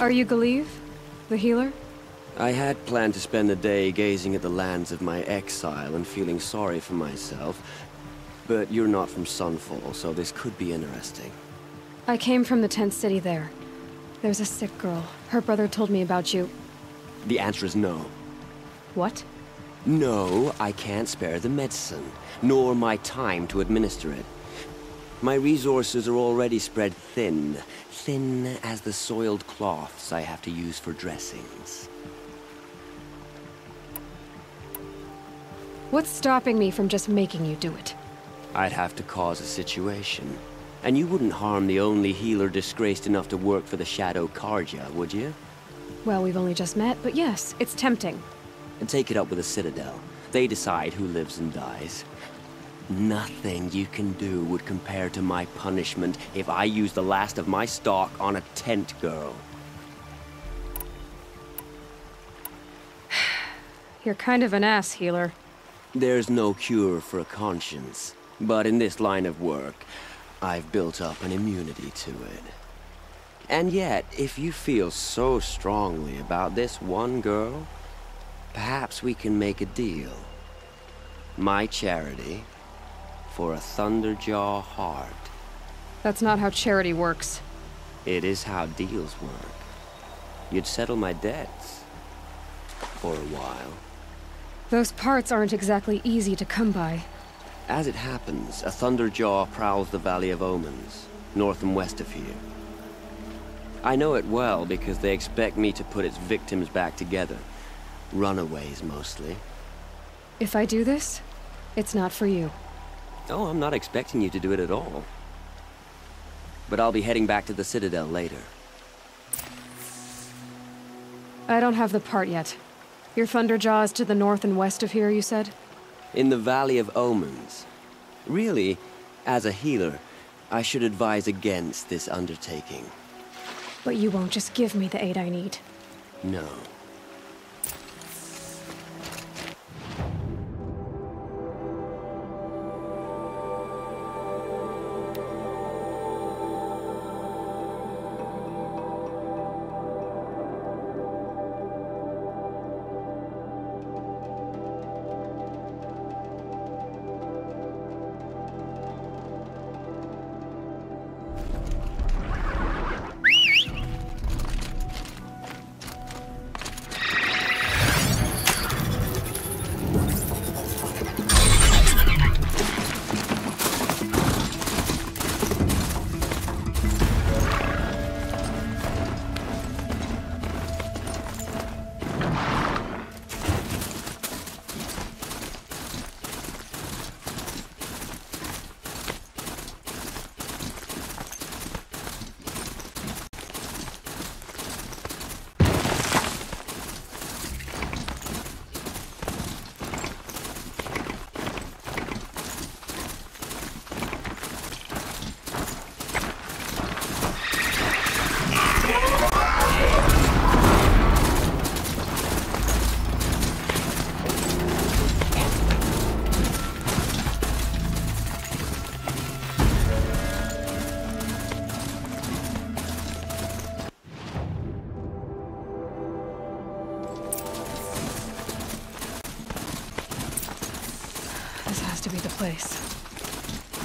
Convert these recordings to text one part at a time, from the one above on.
Are you Galeev? The healer? I had planned to spend the day gazing at the lands of my exile and feeling sorry for myself. But you're not from Sunfall, so this could be interesting. I came from the tent city there. There's a sick girl. Her brother told me about you. The answer is no. What? No, I can't spare the medicine, nor my time to administer it. My resources are already spread thin, thin as the soiled cloths I have to use for dressings. What's stopping me from just making you do it? I'd have to cause a situation. And you wouldn't harm the only healer disgraced enough to work for the Shadow Carja, would you? Well, we've only just met, but yes, it's tempting. And take it up with the Citadel. They decide who lives and dies. Nothing you can do would compare to my punishment if I use the last of my stock on a tent girl. You're kind of an ass, healer. There's no cure for a conscience. But in this line of work, I've built up an immunity to it. And yet, if you feel so strongly about this one girl, perhaps we can make a deal. My charity for a Thunderjaw heart. That's not how charity works. It is how deals work. You'd settle my debts. For a while. Those parts aren't exactly easy to come by. As it happens, a Thunderjaw prowls the Valley of Omens, north and west of here. I know it well because they expect me to put its victims back together. Runaways, mostly. If I do this, it's not for you. Oh, I'm not expecting you to do it at all. But I'll be heading back to the Citadel later. I don't have the part yet. Your Thunderjaw is to the north and west of here, you said? In the Valley of Omens. Really, as a healer, I should advise against this undertaking. But you won't just give me the aid I need. No.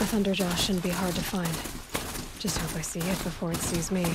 Thunderjaw shouldn't be hard to find. Just hope I see it before it sees me.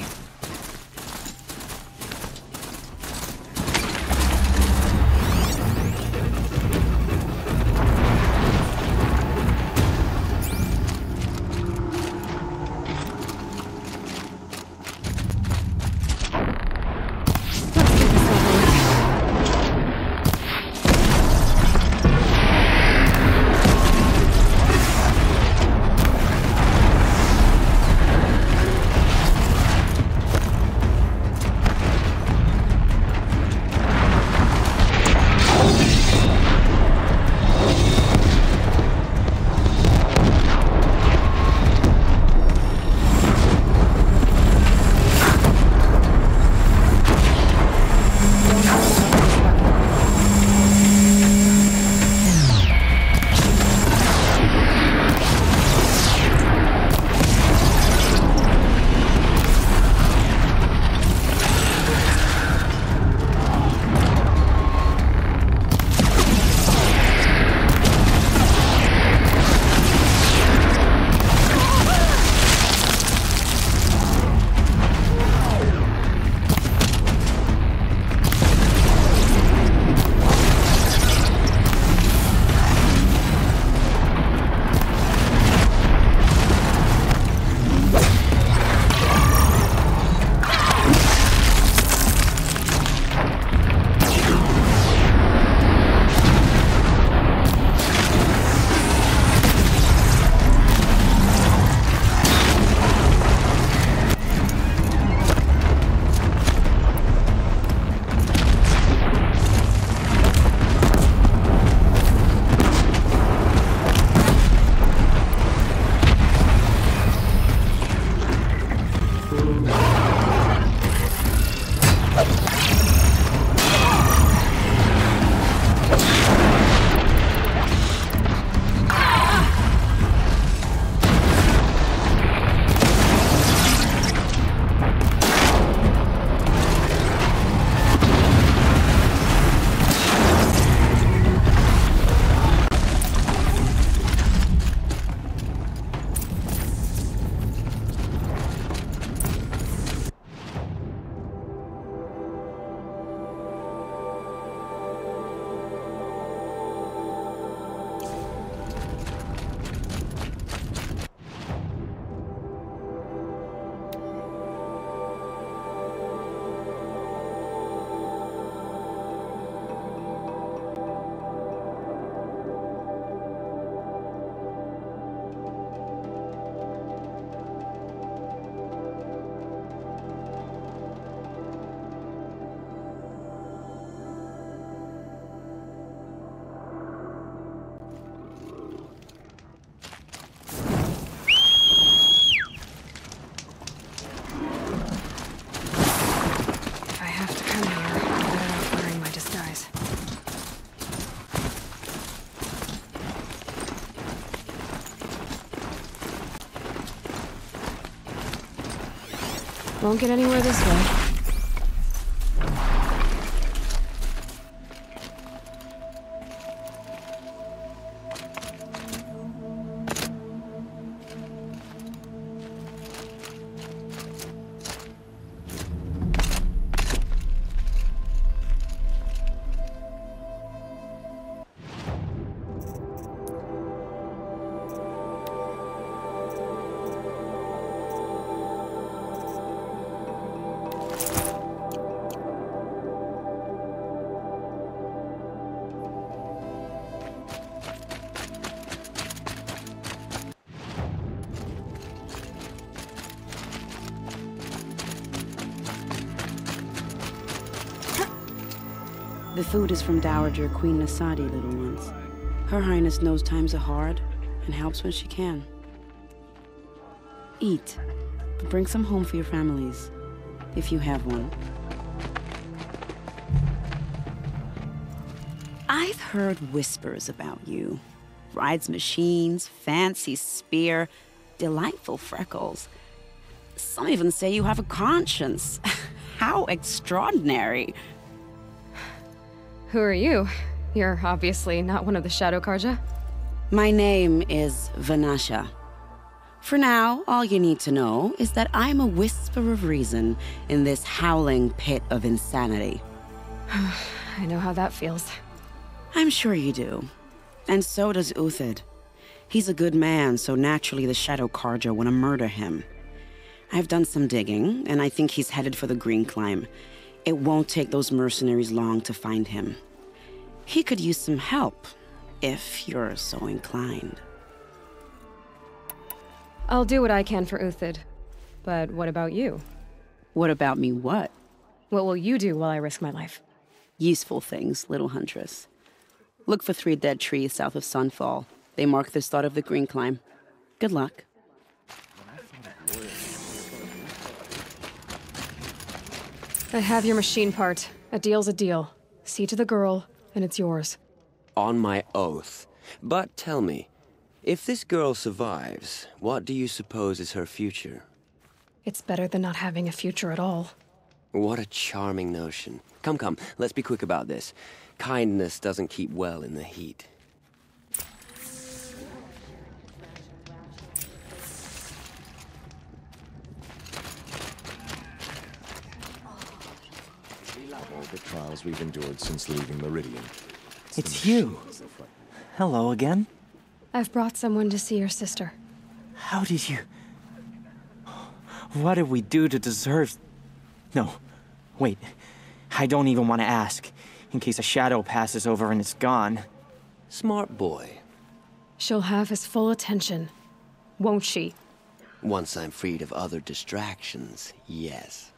Won't get anywhere this way. The food is from Dowager Queen Nasadi, little ones. Her Highness knows times are hard and helps when she can. Eat, but bring some home for your families, if you have one. I've heard whispers about you. Rides machines, fancy spear, delightful freckles. Some even say you have a conscience. How extraordinary. Who are you? You're obviously not one of the Shadow Carja. My name is Vanasha. For now, all you need to know is that I'm a whisper of reason in this howling pit of insanity. I know how that feels. I'm sure you do. And so does Uthid. He's a good man, so naturally the Shadow Carja want to murder him. I've done some digging, and I think he's headed for the Green Climb. It won't take those mercenaries long to find him. He could use some help, if you're so inclined. I'll do what I can for Uthid. But what about you? What about me, what? What will you do while I risk my life? Useful things, little huntress. Look for three dead trees south of Sunfall. They mark the start of the Green Climb. Good luck. I have your machine part. A deal's a deal. See to the girl, and it's yours. On my oath. But tell me, if this girl survives, what do you suppose is her future? It's better than not having a future at all. What a charming notion. Come, come, let's be quick about this. Kindness doesn't keep well in the heat. The trials we've endured since leaving Meridian. It's you. Hello again. I've brought someone to see your sister. How did you... What did we do to deserve... No, wait. I don't even want to ask, in case a shadow passes over and it's gone. Smart boy. She'll have his full attention. Won't she? Once I'm freed of other distractions, yes.